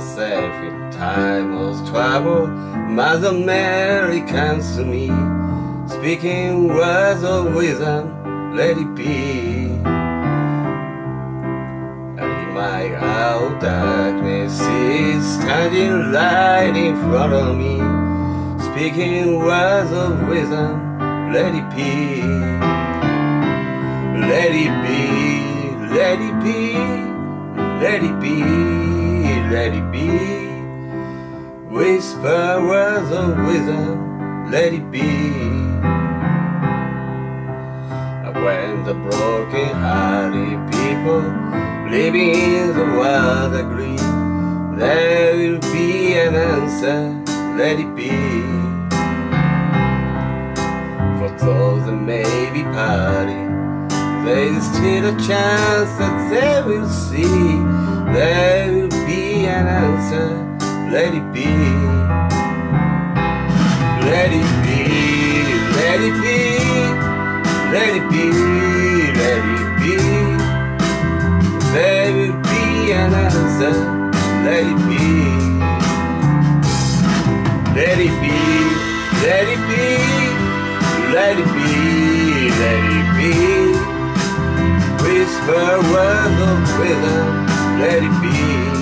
myself in time of trouble. Mother Mary comes to me, speaking words of wisdom, let it be. And in my hour darkness is standing light in front of me, speaking words of wisdom, let it be. Let it be, it be. Whisper words of wisdom, let it be. When the broken hearted people living in the world agree, there will be an answer, let it be. For those that may be party, there's still a chance that they will see. There will an answer. Let it be. Let it be. Let it be. Let it be. Let it be. There will be an answer. Let it be. Let it be. Let it be. Let it be. Let it be whisper words of wisdom, let it be.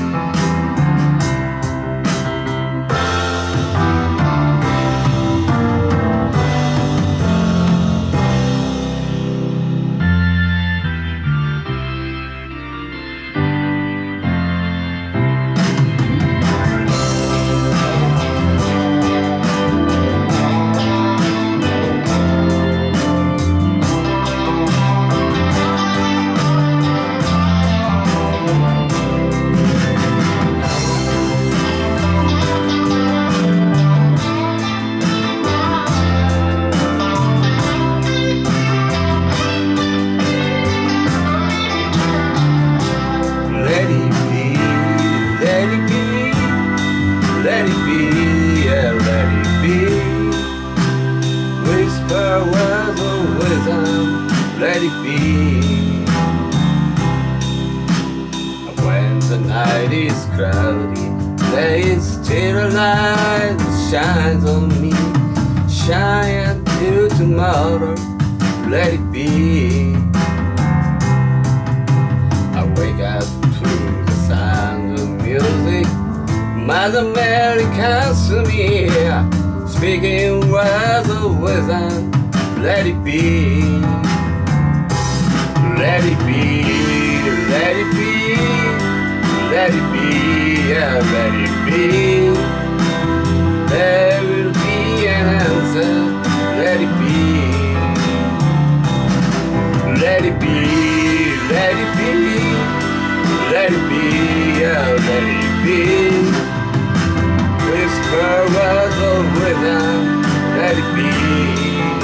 Let it be. When the night is cloudy, there is still a light that shines on me. Shine until tomorrow, let it be. I wake up to the sound of music. Mother Mary comes to me, speaking words of wisdom. Let it be, let it be, let it be, let it be, yeah, let it be. There will be an answer. Let it be. Let it be, let it be, let it be, yeah, let it be. Whisper words of wisdom, let it be.